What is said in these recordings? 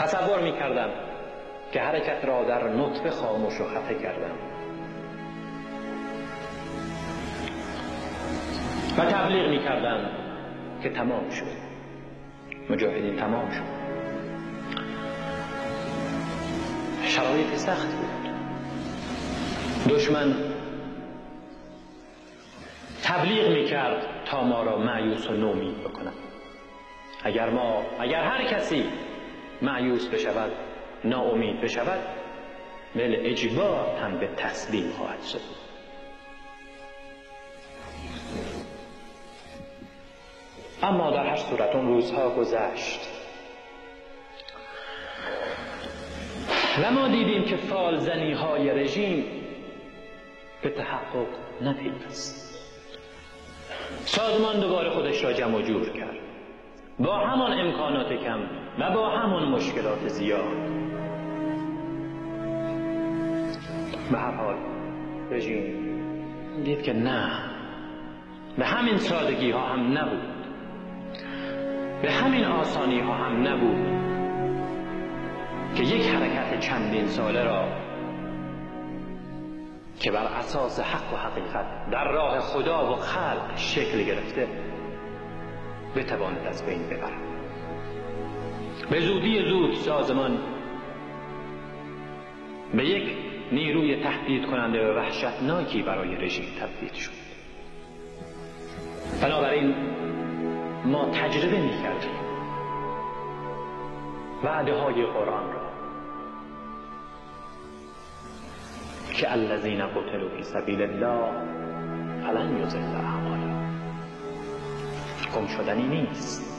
تصور می کردم که حرکت را در نطفه خاموش و خفه کردم. و تبلیغ می کردم که تمام شد. مجاهدین تمام شد. شرایط سخت بود. دشمن تبلیغ می کرد تا ما را معیوس و نومید بکنم اگر ما اگر هر کسی معیوس بشود ناامید بشود بل اجبار هم به تسلیم خواهد شد. اما در هر صورت اون روزها گذشت. و ما دیدیم که فالزنی های رژیم به تحقق نپیوست. سازمان دوباره خودش را جمع جور کرد. با همان امکانات کم و با همان مشکلات زیاد. به هر حال رژیم دید که نه. به همین سادگی ها هم نبود. به همین آسانی ها هم نبود که یک حرکت چندین ساله را که بر اساس حق و حقیقت در راه خدا و خلق شکل گرفته بتواند از بین ببرد. به زودی زود سازمان به یک نیروی تهدید کننده و وحشتناکی برای رژیم تبدیل شد. بنابراین ما تجربه می کردیم وعده های قرآن را. که الذین قتلوا فی سبیل الله فلن یضل اعمالهم. گم شدنی نیست.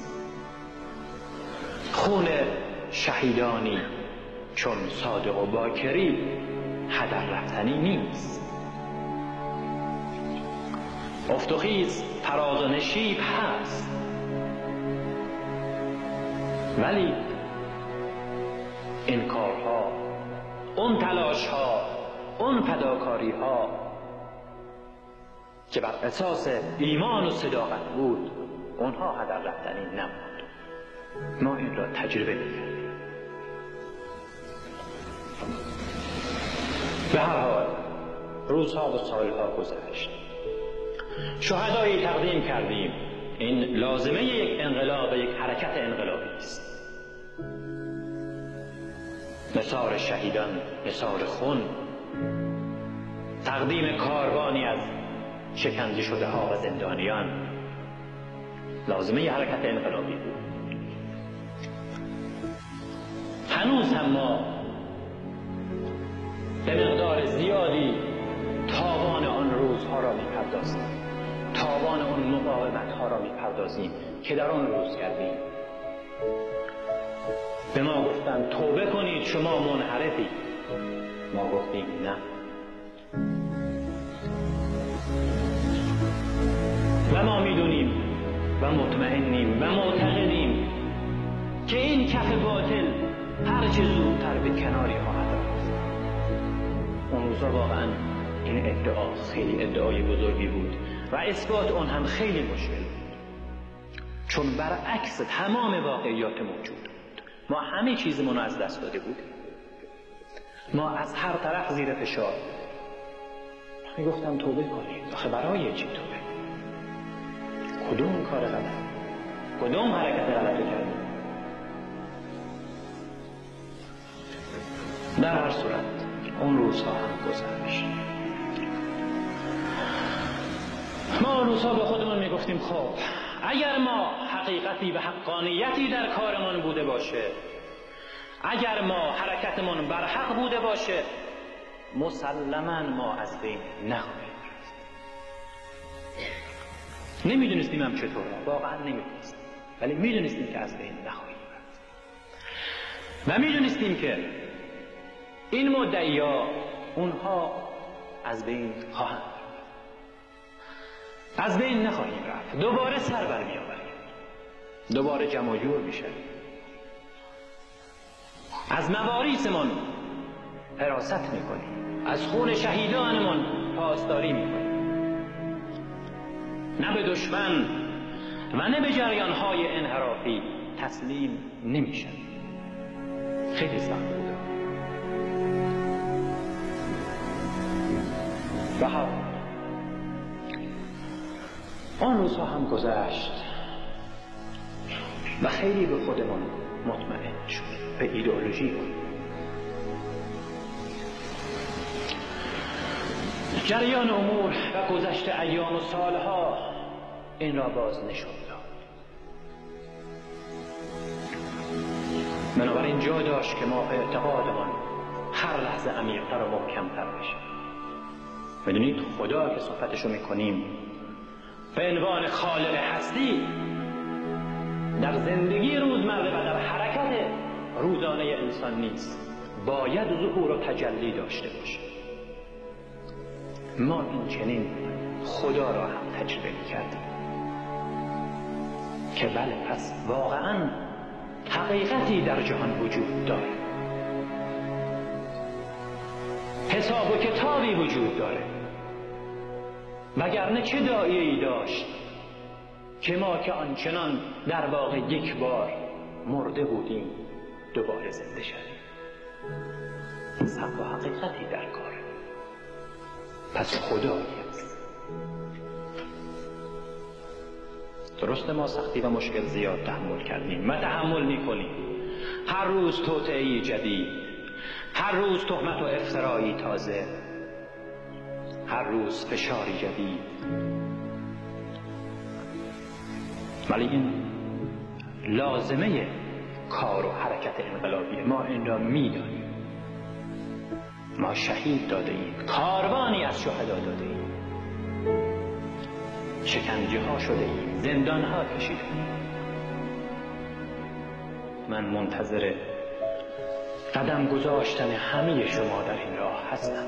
خون شهیدانی چون صادق و باکری هدر رفتنی نیست. افتخیز فراز و نشیب هست. ولی این کارها اون تلاش ها اون فداکاری ها که بر اساس ایمان و صداقت بود اونها هدر رفتنی نبود. ما این را تجربه می‌کردیم به هر حال روزها و سالها گذشت. شهدایی تقدیم کردیم. این لازمه یک انقلاب یک حرکت انقلابی است. مثار شهیدان مثار خون تقدیم کاروانی از شکنجه شده ها و زندانیان. لازمه حرکت انقلابی بود. هنوز هم ما به مقدار زیادی تاوان آن روزها را می‌پردازیم. تاوان آن مقاومت ها را می‌پردازیم که در آن روز کردیم به ما گفتن توبه کنید شما منحرفی. ما گفتیم نه. و ما می‌دونیم و مطمئنیم و معتقدیم که این کف باطل هرچه زودتر به کناری خواهد رفت. اون روزا واقعا این ادعا خیلی ادعای بزرگی بود و اثبات اون هم خیلی مشکل بود. چون برعکس تمام واقعیات موجود ما همه چیزمون از دست داده بودیم ما از هر طرف زیر فشار. گفتم توبه کنید. آخه برای چی توبه؟ کدوم کار غلط؟ کدوم حرکت غلط در هر صورت اون روزها هم گذشت ما اون روزها به خودمون می‌گفتیم خب اگر ما حقیقتی و حقانیتی در کارمان بوده باشه اگر ما حرکتمون بر حق بوده باشه مسلما ما از بین نخواهیم رفت. نمی‌دونستیم هم چطور واقعا نمی‌دونستیم. ولی می‌دونستیم که از بین نخواهیم رفت. و می‌دونستیم که این مدعیا اونها از بین خواهند از بین نخواهیم رفت. دوباره سر بر می آوریم دوباره جمع جور از مواریسمون حراست می‌کنیم. از خون شهیدانمون پاسداری می‌کنیم. نه به دشمن و نه به جریانهای انحرافی تسلیم نمیشن خیلی سخت و آن روزها هم گذشت و خیلی به خودمان مطمئن شد به ایدئولوژی. جریان امور و گذشت ایام و سالها این را باز نشون داد. بنابراین جا داشت که ما اعتقادمان هر لحظه عمیقتر و محکمتر بشه می‌دونید خدا که صحبتشو می‌کنیم. به عنوان خالق هستی در زندگی روزمره و در حرکت روزانه انسان نیست. باید ظهور و تجلی داشته باشه ما این چنین خدا را هم تجربه کردیم که بله پس واقعا حقیقتی در جهان وجود داره حساب و کتابی وجود داره. وگرنه چه دایه ای داشت که ما که آنچنان در واقع یک بار مرده بودیم دوباره زنده شدیم. حق و حقیقتی در کاره پس خدایی است درست ما سختی و مشکل زیاد تحمل کردیم و تحمل می‌کنیم. هر روز توطعه جدید هر روز تهمت و افترایی تازه هر روز فشاری جدید. ولی این لازمه کار و حرکت انقلابی ما این را می‌دانیم. ما شهید داده ایم کاروانی از شهدا داده ایم. شکنجه ها شده ایم زندان ها کشیده من منتظر قدم گذاشتن همه شما در این راه هستم.